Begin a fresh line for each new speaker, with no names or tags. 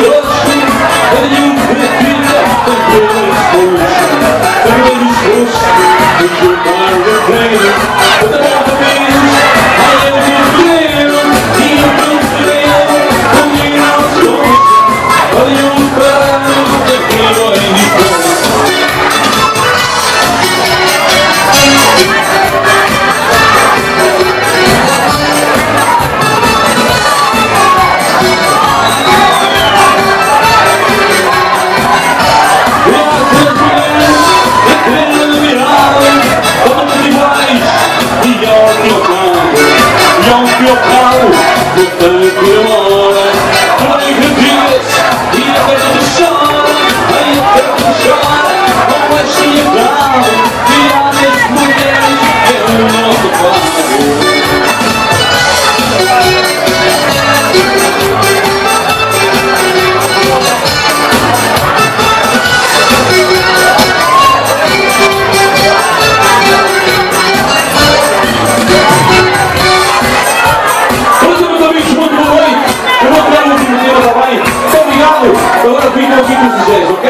Thank you. Eu Piocalo, do tanque eu amo. Que vocês, ok?